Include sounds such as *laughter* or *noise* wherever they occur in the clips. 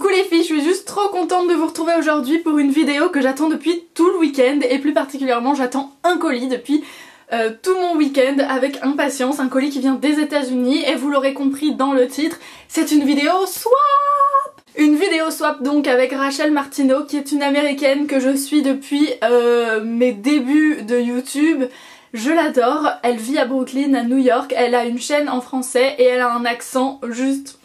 Coucou les filles, je suis juste trop contente de vous retrouver aujourd'hui pour une vidéo que j'attends depuis tout le week-end et plus particulièrement j'attends un colis depuis euh, tout mon week-end avec impatience, un colis qui vient des états unis et vous l'aurez compris dans le titre, c'est une vidéo swap Une vidéo swap donc avec Rachel Martineau qui est une américaine que je suis depuis euh, mes débuts de YouTube. Je l'adore, elle vit à Brooklyn, à New York, elle a une chaîne en français et elle a un accent juste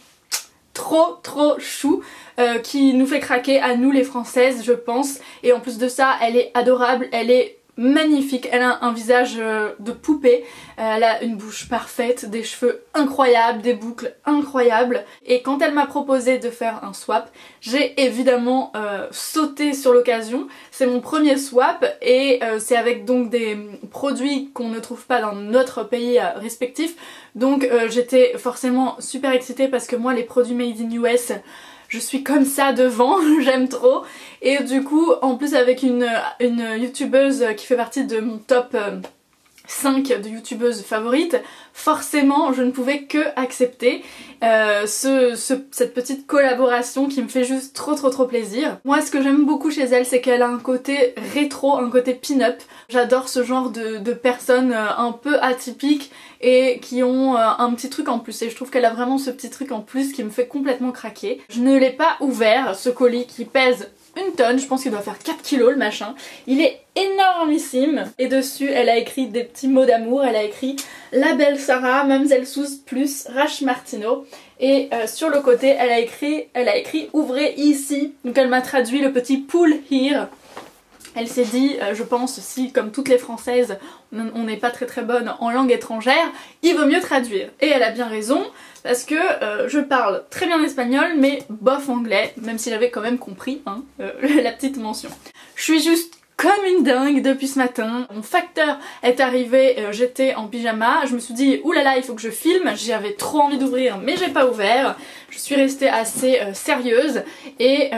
trop trop chou euh, qui nous fait craquer à nous les françaises je pense. Et en plus de ça elle est adorable, elle est magnifique, elle a un visage euh, de poupée, euh, elle a une bouche parfaite, des cheveux incroyables, des boucles incroyables. Et quand elle m'a proposé de faire un swap, j'ai évidemment euh, sauté sur l'occasion. C'est mon premier swap et c'est avec donc des produits qu'on ne trouve pas dans notre pays respectif. Donc j'étais forcément super excitée parce que moi les produits made in US je suis comme ça devant, *laughs* j'aime trop. Et du coup, en plus avec une, youtubeuse qui fait partie de mon top 5 euh, de youtubeuses favorites, forcément je ne pouvais que accepter euh, ce, cette petite collaboration qui me fait juste trop trop trop plaisir. Moi ce que j'aime beaucoup chez elle c'est qu'elle a un côté rétro, un côté pin-up. J'adore ce genre de, de, personnes euh, un peu atypiques et qui ont euh, un petit truc en plus et je trouve qu'elle a vraiment ce petit truc en plus qui me fait complètement craquer. Je ne l'ai pas ouvert ce colis qui pèse une tonne, je pense qu'il doit faire 4 kilos le machin. Il est énormissime. Et dessus elle a écrit des petits mots d'amour, elle a écrit La belle Sarah, Mademoiselle Sous plus Rach Martino et euh, sur le côté elle a écrit elle a écrit ouvrez ici. Donc elle m'a traduit le petit pull here elle s'est dit, euh, je pense, si comme toutes les françaises, on n'est pas très très bonne en langue étrangère, il vaut mieux traduire. Et elle a bien raison, parce que euh, je parle très bien espagnol, mais bof anglais, même si j'avais quand même compris hein, euh, *laughs* la petite mention. Je suis juste comme une dingue depuis ce matin. Mon facteur est arrivé, j'étais en pyjama, je me suis dit oulala il faut que je filme, j'avais trop envie d'ouvrir mais j'ai pas ouvert. Je suis restée assez sérieuse et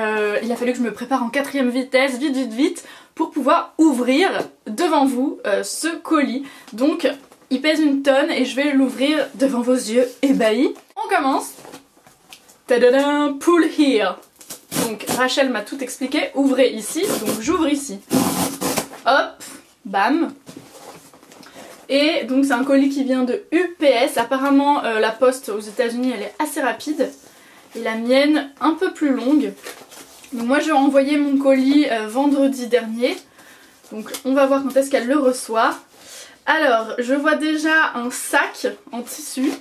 il a fallu que je me prépare en quatrième vitesse, vite vite vite, pour pouvoir ouvrir devant vous euh, ce colis. Donc il pèse une tonne et je vais l'ouvrir devant vos yeux ébahis. On commence. Tadadam, pull here. Donc Rachel m'a tout expliqué. Ouvrez ici, donc j'ouvre ici. Hop, bam. Et donc c'est un colis qui vient de UPS. Apparemment euh, la poste aux états unis elle est assez rapide. Et la mienne un peu plus longue. Donc moi j'ai envoyé mon colis euh, vendredi dernier. Donc on va voir quand est-ce qu'elle le reçoit. Alors je vois déjà un sac en tissu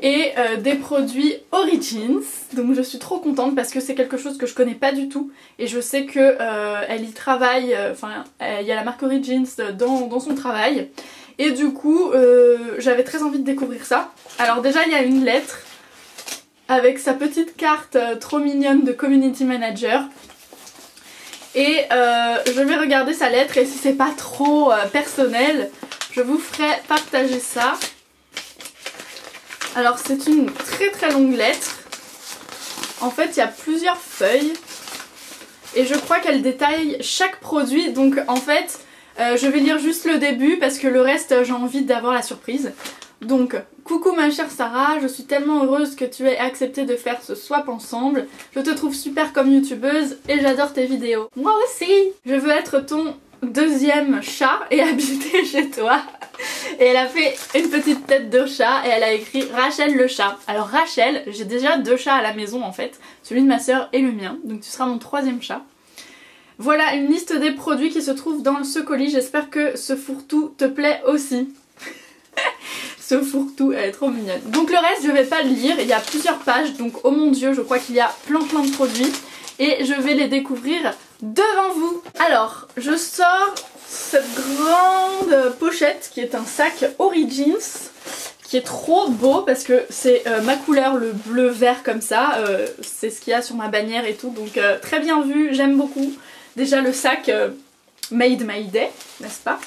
et euh, des produits Origins. Donc je suis trop contente parce que c'est quelque chose que je connais pas du tout et je sais que euh, elle y travaille, enfin il y a la marque Origins dans son travail. Et du coup j'avais très envie de découvrir ça. Alors déjà il y a une lettre avec sa petite carte euh, trop mignonne de community manager. Et euh, je vais regarder sa lettre et si c'est pas trop euh, personnel, je vous ferai partager ça. Alors c'est une très très longue lettre. En fait il y a plusieurs feuilles et je crois qu'elle détaille chaque produit. Donc en fait je vais lire juste le début parce que le reste j'ai envie d'avoir la surprise. Donc, coucou ma chère Sarah, je suis tellement heureuse que tu aies accepté de faire ce swap ensemble. Je te trouve super comme youtubeuse et j'adore tes vidéos. Moi aussi Je veux être ton deuxième chat et *laughs* habiter chez toi. Et elle a fait une petite tête de chat et elle a écrit Rachel le chat. Alors Rachel, j'ai déjà deux chats à la maison en fait, celui de ma soeur et le mien, donc tu seras mon troisième chat. Voilà une liste des produits qui se trouvent dans ce colis, j'espère que ce fourre-tout te plaît aussi ce fourre-tout, elle est trop mignonne. Donc le reste, je vais pas le lire, il y a plusieurs pages, donc oh mon dieu, je crois qu'il y a plein plein de produits. Et je vais les découvrir devant vous. Alors, je sors cette grande pochette qui est un sac Origins qui est trop beau parce que c'est euh, ma couleur, le bleu vert comme ça, euh, c'est ce qu'il y a sur ma bannière et tout, donc euh, très bien vu, j'aime beaucoup. Déjà le sac made my day, n'est-ce pas?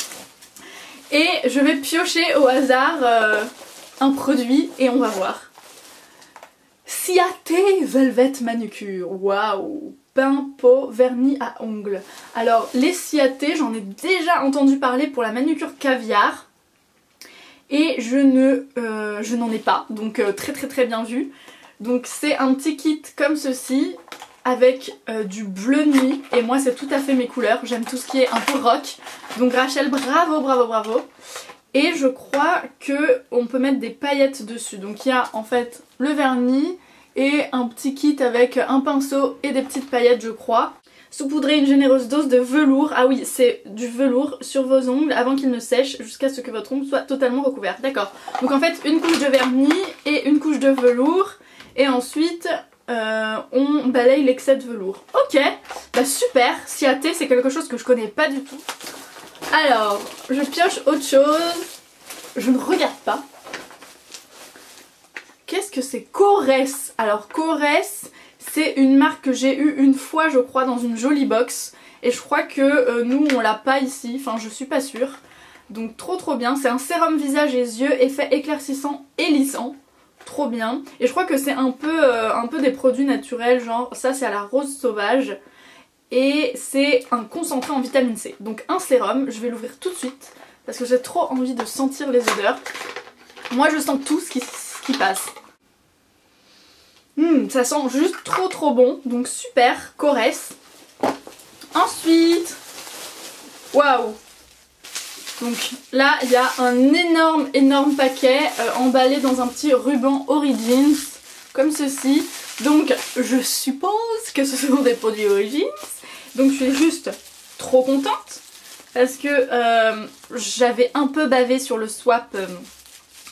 Et je vais piocher au hasard euh, un produit et on va voir. Ciaté Velvet Manucure, waouh Pain, peau, vernis à ongles. Alors les Ciaté, j'en ai déjà entendu parler pour la manucure caviar. Et je ne euh, n'en ai pas, donc euh, très très très bien vu. Donc c'est un petit kit comme ceci. Avec euh, du bleu nuit et moi c'est tout à fait mes couleurs, j'aime tout ce qui est un peu rock. Donc Rachel, bravo, bravo, bravo. Et je crois que on peut mettre des paillettes dessus. Donc il y a en fait le vernis et un petit kit avec un pinceau et des petites paillettes je crois. Saupoudrez une généreuse dose de velours. Ah oui, c'est du velours sur vos ongles avant qu'ils ne sèchent jusqu'à ce que votre ongle soit totalement recouvert. D'accord. Donc en fait, une couche de vernis et une couche de velours. Et ensuite, euh, on balaye l'excès de velours. Ok, bah super. Ciaté, c'est quelque chose que je connais pas du tout. Alors, je pioche autre chose. Je ne regarde pas. Qu'est-ce que c'est? Corès Alors Corès, c'est une marque que j'ai eue une fois je crois dans une jolie box. Et je crois que euh, nous on l'a pas ici, enfin je suis pas sûre. Donc trop trop bien, c'est un sérum visage et yeux, effet éclaircissant et lissant. Trop bien. Et je crois que c'est un, peu, euh, un peu des produits naturels, genre ça c'est à la rose sauvage. Et c'est un concentré en vitamine C. Donc un sérum, je vais l'ouvrir tout de suite parce que j'ai trop envie de sentir les odeurs. Moi je sens tout ce qui, passe. Hum, ça sent juste trop trop bon, donc super, Corès. Ensuite, waouh Donc là, il y a un énorme énorme paquet euh, emballé dans un petit ruban Origins, comme ceci. Donc je suppose que ce sont des produits Origins. Donc je suis juste trop contente parce que euh, j'avais un peu bavé sur le swap euh,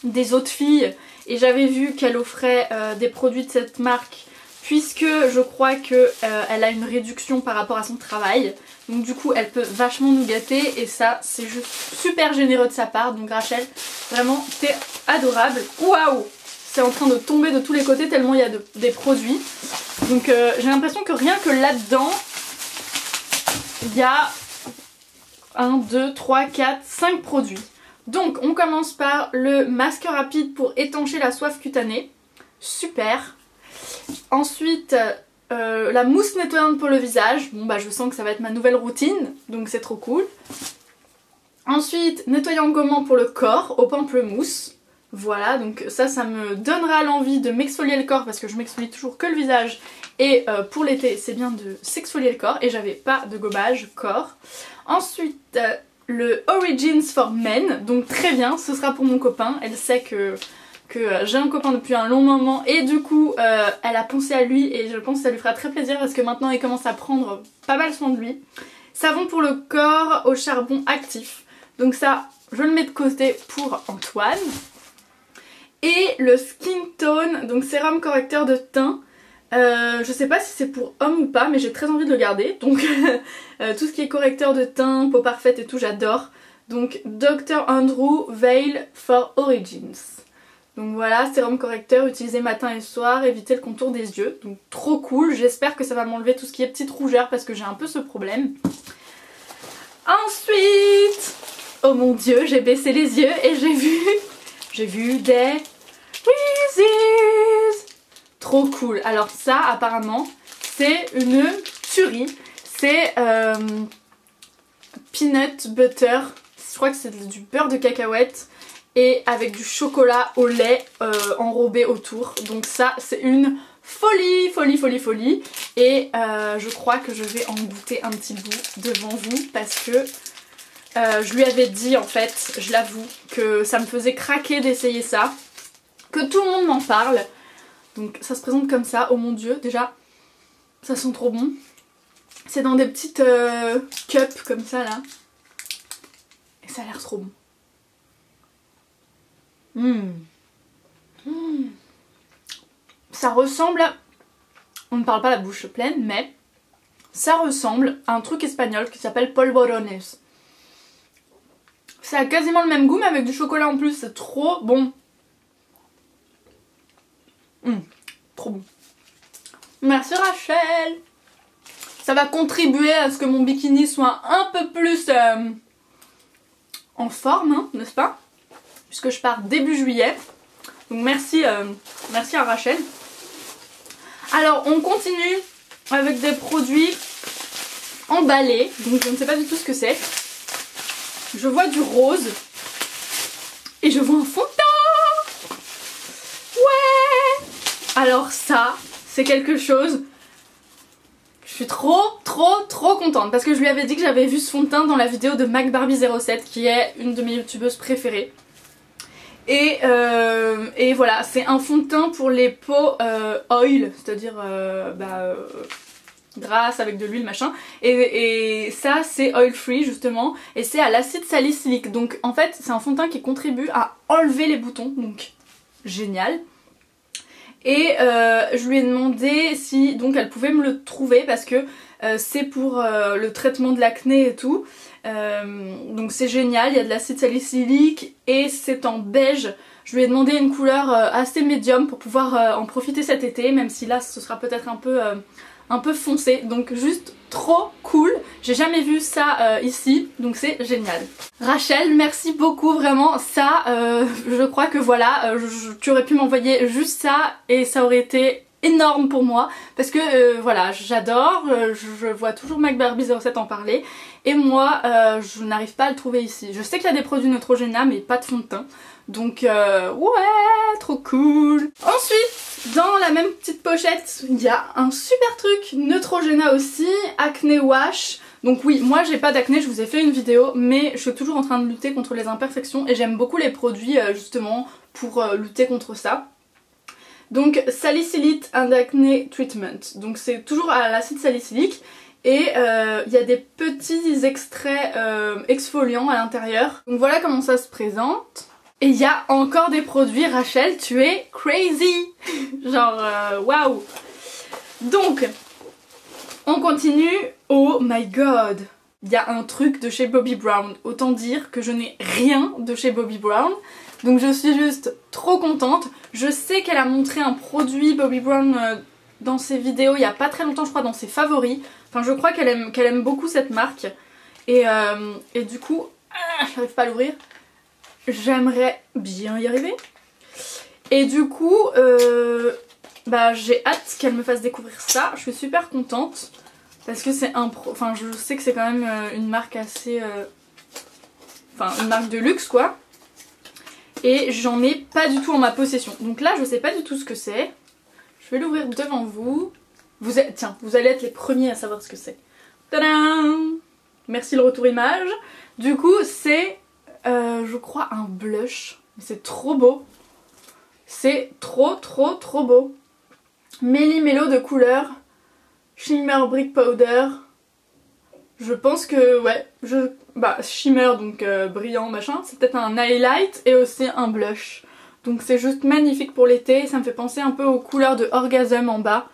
des autres filles et j'avais vu qu'elle offrait des produits de cette marque puisque je crois qu'elle a une réduction par rapport à son travail. Donc du coup elle peut vachement nous gâter et ça c'est juste super généreux de sa part. Donc Rachel, vraiment t'es adorable. Waouh C'est en train de tomber de tous les côtés tellement il y a des produits. Donc j'ai l'impression que rien que là-dedans, il y a 1, 2, 3, 4, 5 produits. Donc on commence par le masque rapide pour étancher la soif cutanée. Super. Ensuite euh, la mousse nettoyante pour le visage. Bon bah je sens que ça va être ma nouvelle routine, donc c'est trop cool. Ensuite nettoyant gommant pour le corps au pamplemousse. Voilà, donc ça, ça me donnera l'envie de m'exfolier le corps parce que je m'exfolie toujours que le visage. Et euh, pour l'été, c'est bien de s'exfolier le corps et j'avais pas de gommage corps. Ensuite, euh, le Origins for Men, donc très bien, ce sera pour mon copain. Elle sait que, que euh, j'ai un copain depuis un long moment et du coup, elle a pensé à lui et je pense que ça lui fera très plaisir parce que maintenant, il commence à prendre pas mal soin de lui. Savon pour le corps au charbon actif. Donc ça, je le mets de côté pour Antoine. Et le Skin Tone, donc sérum correcteur de teint. Euh, je sais pas si c'est pour homme ou pas, mais j'ai très envie de le garder. Donc *laughs* euh, tout ce qui est correcteur de teint, peau parfaite et tout, j'adore. Donc Dr. Andrew Veil for Origins. Donc voilà, sérum correcteur utilisé matin et soir, éviter le contour des yeux. Donc trop cool, j'espère que ça va m'enlever tout ce qui est petite rougeur parce que j'ai un peu ce problème. Ensuite, oh mon dieu, j'ai baissé les yeux et j'ai vu, *laughs* j'ai vu des Trop cool. Alors ça, apparemment, c'est une tuerie. C'est euh, peanut butter. Je crois que c'est du beurre de cacahuète et avec du chocolat au lait euh, enrobé autour. Donc ça, c'est une folie, folie, folie, folie. Et euh, je crois que je vais en goûter un petit bout devant vous parce que je lui avais dit en fait, je l'avoue, que ça me faisait craquer d'essayer ça que tout le monde m'en parle. Donc ça se présente comme ça, oh mon dieu, déjà ça sent trop bon. C'est dans des petites euh, cups comme ça là. Et ça a l'air trop bon. Mmh. Ça ressemble, on ne parle pas la bouche pleine, mais ça ressemble à un truc espagnol qui s'appelle polvorones. Ça a quasiment le même goût mais avec du chocolat en plus, c'est trop bon. Hum, trop bon. Merci Rachel Ça va contribuer à ce que mon bikini soit un peu plus euh, en forme, hein, n'est-ce pas? Puisque je pars début juillet. Donc merci, euh, merci à Rachel. Alors on continue avec des produits emballés. Donc je ne sais pas du tout ce que c'est. Je vois du rose. Et je vois un fond de alors ça, c'est quelque chose Je suis trop trop trop contente parce que je lui avais dit que j'avais vu ce fond de teint dans la vidéo de MacBarbie07 qui est une de mes youtubeuses préférées. Et, euh, et voilà, c'est un fond de teint pour les peaux euh, oil, c'est-à-dire euh, bah, grasse avec de l'huile machin. Et, et ça c'est oil free justement et c'est à l'acide salicylique. Donc en fait c'est un fond de teint qui contribue à enlever les boutons, donc génial. Et je lui ai demandé si donc elle pouvait me le trouver parce que c'est pour le traitement de l'acné et tout. Euh, donc c'est génial, il y a de l'acide salicylique et c'est en beige. Je lui ai demandé une couleur euh, assez médium pour pouvoir euh, en profiter cet été, même si là ce sera peut-être un peu un peu foncé, donc juste trop cool. J'ai jamais vu ça ici, donc c'est génial. Rachel, merci beaucoup, vraiment, ça, je crois que voilà, tu aurais pu m'envoyer juste ça et ça aurait été énorme pour moi parce que euh, voilà j'adore, euh, je vois toujours MacBarbie07 en parler et moi euh, je n'arrive pas à le trouver ici. Je sais qu'il y a des produits Neutrogena mais pas de fond de teint donc ouais trop cool. Ensuite dans la même petite pochette il y a un super truc Neutrogena aussi, Acne Wash. Donc oui, moi j'ai pas d'acné, je vous ai fait une vidéo, mais je suis toujours en train de lutter contre les imperfections et j'aime beaucoup les produits justement pour lutter contre ça. Donc Salicylate and Acne Treatment. Donc c'est toujours à l'acide salicylique et euh, il y a des petits extraits euh, exfoliants à l'intérieur. Donc voilà comment ça se présente. Et il y a encore des produits, Rachel, tu es crazy *laughs* Genre, euh, waouh Donc, on continue. Oh my god Il y a un truc de chez Bobby Brown. Autant dire que je n'ai rien de chez Bobby Brown. Donc je suis juste trop contente. Je sais qu'elle a montré un produit Bobbi Brown euh, dans ses vidéos il y a pas très longtemps je crois dans ses favoris. Enfin je crois qu'elle aime, aime beaucoup cette marque. Et, euh, du coup, ah, j'arrive pas à l'ouvrir. J'aimerais bien y arriver. Et du coup, euh, bah j'ai hâte qu'elle me fasse découvrir ça. Je suis super contente. Parce que c'est un pro... Enfin je sais que c'est quand même une marque assez... Enfin une marque de luxe quoi et j'en ai pas du tout en ma possession. Donc là, je sais pas du tout ce que c'est. Je vais l'ouvrir devant vous. vous tiens, vous allez être les premiers à savoir ce que c'est. Tadam Merci le retour image. Du coup, c'est, euh, je crois, un blush. C'est trop beau. C'est trop, trop, trop beau. Méli Mélo de couleur. Shimmer Brick Powder. Je pense que, ouais, je bah, shimmer, donc euh, brillant, machin. C'est peut-être un highlight et aussi un blush. Donc c'est juste magnifique pour l'été. Ça me fait penser un peu aux couleurs de Orgasm en bas.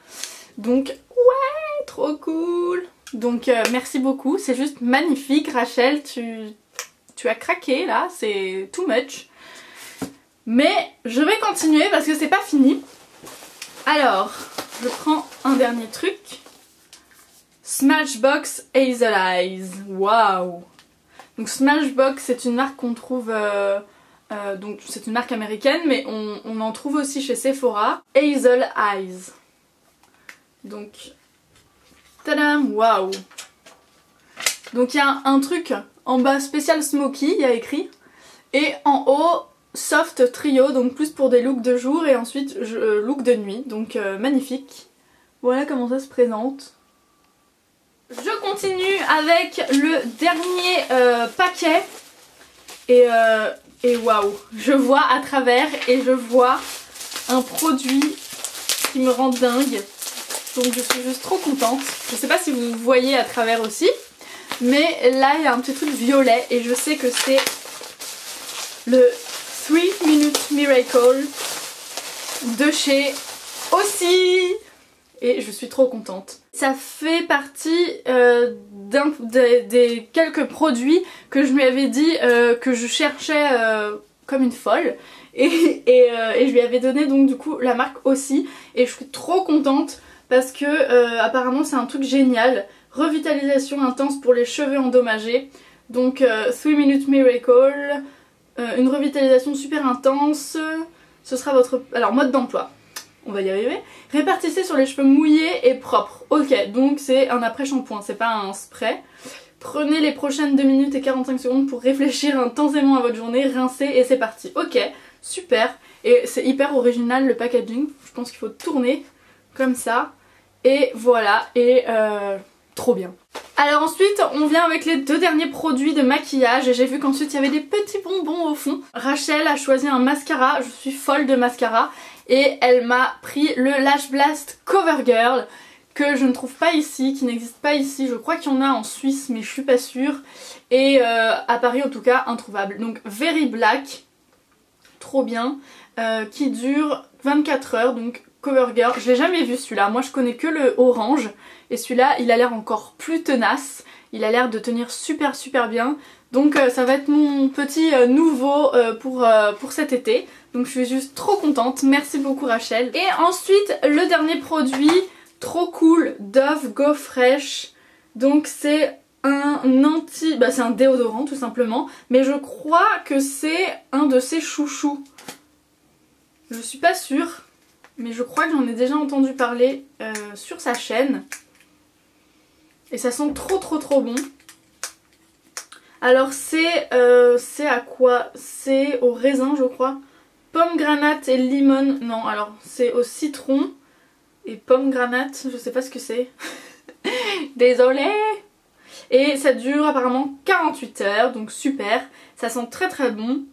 Donc ouais, trop cool. Donc euh, merci beaucoup. C'est juste magnifique. Rachel, tu, tu as craqué là. C'est too much. Mais je vais continuer parce que c'est pas fini. Alors, je prends un dernier truc. Smashbox Hazel Eyes. Waouh donc Smashbox c'est une marque qu'on trouve... Euh, euh, donc c'est une marque américaine mais on, en trouve aussi chez Sephora. Hazel Eyes. Donc... Tadam Waouh Donc il y a un, truc en bas spécial smoky, il y a écrit. Et en haut soft trio, donc plus pour des looks de jour et ensuite euh, look de nuit. Donc magnifique. Voilà comment ça se présente. Je continue avec le dernier euh, paquet et, euh, et waouh, je vois à travers et je vois un produit qui me rend dingue. Donc je suis juste trop contente. Je sais pas si vous voyez à travers aussi, mais là il y a un petit truc violet et je sais que c'est le 3 Minute Miracle de chez aussi et je suis trop contente. Ça fait partie euh, des, quelques produits que je lui avais dit euh, que je cherchais euh, comme une folle et, je lui avais donné donc du coup la marque aussi et je suis trop contente parce que apparemment c'est un truc génial. Revitalisation intense pour les cheveux endommagés. Donc 3 Minute Miracle, une revitalisation super intense. Ce sera votre alors mode d'emploi on va y arriver. Répartissez sur les cheveux mouillés et propres. Ok, donc c'est un après-shampoing, c'est pas un spray. Prenez les prochaines 2 minutes et 45 secondes pour réfléchir intensément à votre journée, rincez et c'est parti. Ok, super. Et c'est hyper original le packaging. Je pense qu'il faut tourner comme ça. Et voilà, et euh, trop bien. Alors ensuite, on vient avec les deux derniers produits de maquillage et j'ai vu qu'ensuite il y avait des petits bonbons au fond. Rachel a choisi un mascara, je suis folle de mascara et elle m'a pris le Lash Blast Cover Girl que je ne trouve pas ici, qui n'existe pas ici. Je crois qu'il y en a en Suisse mais je suis pas sûre. Et euh, à Paris en tout cas introuvable. Donc Very Black, trop bien, euh, qui dure 24 heures, donc Covergirl. Je l'ai jamais vu celui-là, moi je connais que le orange et celui-là il a l'air encore plus tenace. Il a l'air de tenir super super bien. Donc euh, ça va être mon petit nouveau pour, pour cet été. Donc je suis juste trop contente. Merci beaucoup Rachel. Et ensuite le dernier produit trop cool Dove Go Fresh. Donc c'est un anti... Bah c'est un déodorant tout simplement. Mais je crois que c'est un de ses chouchous. Je suis pas sûre. Mais je crois que j'en ai déjà entendu parler euh, sur sa chaîne. Et ça sent trop trop trop bon. Alors c'est euh, à quoi? C'est au raisin je crois. Pomme granate et limon. Non alors c'est au citron et pomme granate, je sais pas ce que c'est. *laughs* Désolée Et ça dure apparemment 48 heures, donc super. Ça sent très très bon.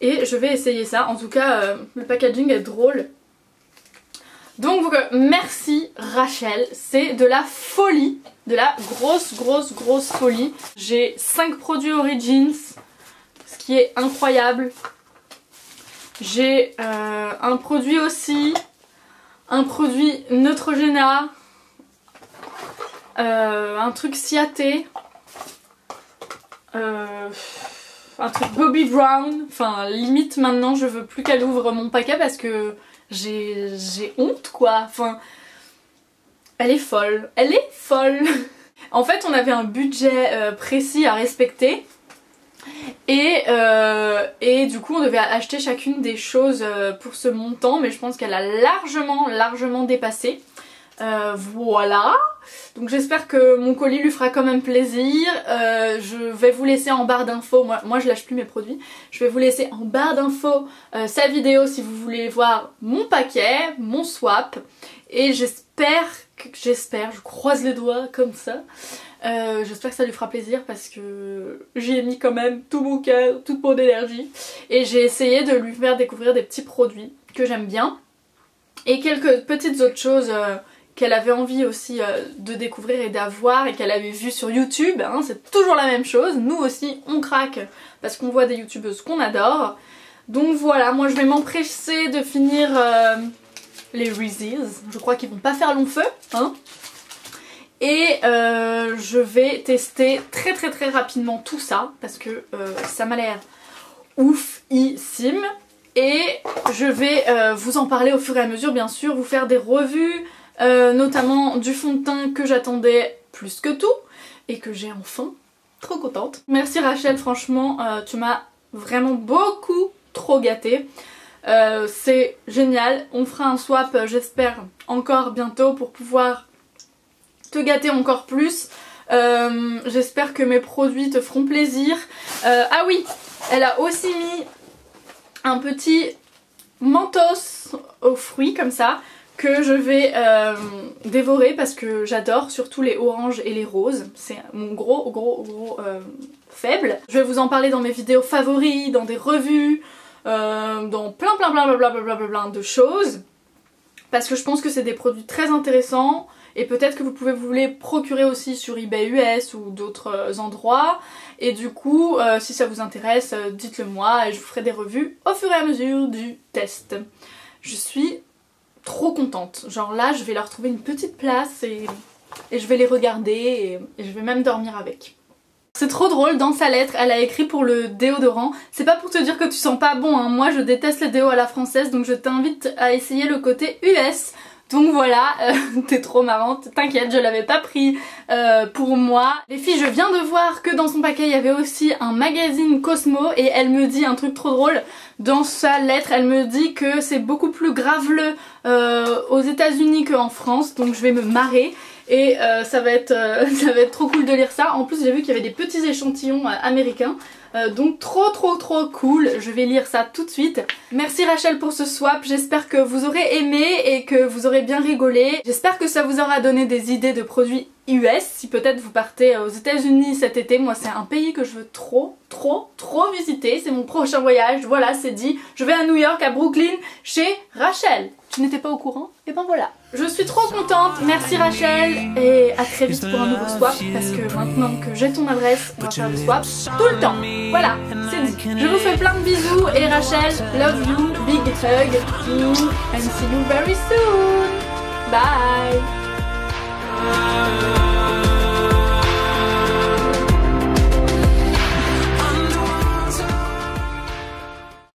Et je vais essayer ça. En tout cas, euh, le packaging est drôle. Donc merci Rachel, c'est de la folie, de la grosse grosse grosse folie. J'ai 5 produits Origins, ce qui est incroyable. J'ai euh, un produit aussi un produit Neutrogena, euh, un truc Ciaté, euh, un truc Bobby Brown, enfin limite maintenant je veux plus qu'elle ouvre mon paquet parce que j'ai honte quoi, enfin elle est folle, elle est folle. *laughs* En fait on avait un budget euh, précis à respecter. Et, euh, et du coup on devait acheter chacune des choses euh, pour ce montant mais je pense qu'elle a largement largement dépassé. Euh, voilà, donc j'espère que mon colis lui fera quand même plaisir. je vais vous laisser en barre d'infos, moi, je lâche plus mes produits, je vais vous laisser en barre d'infos sa vidéo si vous voulez voir mon paquet, mon swap. Et j'espère, j'espère, je croise les doigts comme ça, euh, j'espère que ça lui fera plaisir parce que j'y ai mis quand même tout mon cœur, toute mon énergie. Et j'ai essayé de lui faire découvrir des petits produits que j'aime bien. Et quelques petites autres choses euh, qu'elle avait envie aussi euh, de découvrir et d'avoir et qu'elle avait vu sur YouTube, hein, c'est toujours la même chose, nous aussi on craque parce qu'on voit des youtubeuses qu'on adore. Donc voilà, moi je vais m'empresser de finir les Reese's, je crois qu'ils vont pas faire long feu, hein. Et euh, je vais tester très très très rapidement tout ça parce que euh, ça m'a l'air oufissime. Et je vais euh, vous en parler au fur et à mesure bien sûr, vous faire des revues, notamment du fond de teint que j'attendais plus que tout et que j'ai enfin. Trop contente. Merci Rachel, franchement, tu m'as vraiment beaucoup trop gâtée. C'est génial, on fera un swap j'espère encore bientôt pour pouvoir te gâter encore plus. Euh, j'espère que mes produits te feront plaisir. Euh, ah oui, elle a aussi mis un petit mentos aux fruits comme ça que je vais euh, dévorer parce que j'adore surtout les oranges et les roses. C'est mon gros gros gros faible. Je vais vous en parler dans mes vidéos favoris, dans des revues, dans plein plein plein plein plein plein plein de choses. Parce que je pense que c'est des produits très intéressants et peut-être que vous pouvez vous les procurer aussi sur eBay US ou d'autres euh, endroits et du coup euh, si ça vous intéresse euh, dites-le moi et je vous ferai des revues au fur et à mesure du test. Je suis trop contente, genre là je vais leur trouver une petite place et, je vais les regarder et, je vais même dormir avec. C'est trop drôle, dans sa lettre, elle a écrit pour le déodorant. C'est pas pour te dire que tu sens pas bon, hein. moi je déteste le déo à la française, donc je t'invite à essayer le côté US donc voilà, euh, *laughs* t'es trop marrante, t'inquiète, je l'avais pas pris euh, pour moi. Les filles, je viens de voir que dans son paquet il y avait aussi un magazine Cosmo et elle me dit un truc trop drôle. Dans sa lettre, elle me dit que c'est beaucoup plus graveleux euh, aux états unis qu'en France, donc je vais me marrer. Et ça, va être, *laughs* ça va être trop cool de lire ça. En plus j'ai vu qu'il y avait des petits échantillons américains. Euh, donc trop trop trop cool, je vais lire ça tout de suite. Merci Rachel pour ce swap, j'espère que vous aurez aimé et que vous aurez bien rigolé. J'espère que ça vous aura donné des idées de produits US, si peut-être vous partez aux états unis cet été, moi c'est un pays que je veux trop, trop, trop visiter, c'est mon prochain voyage, voilà c'est dit, je vais à New York, à Brooklyn, chez Rachel. Tu n'étais pas au courant? Et ben voilà. Je suis trop contente, merci Rachel, et à très vite pour un nouveau swap, parce que maintenant que j'ai ton adresse, on va faire le swap tout le temps. Voilà, c'est dit. Je vous fais plein de bisous, et Rachel, love you, big hug, and see you very soon love.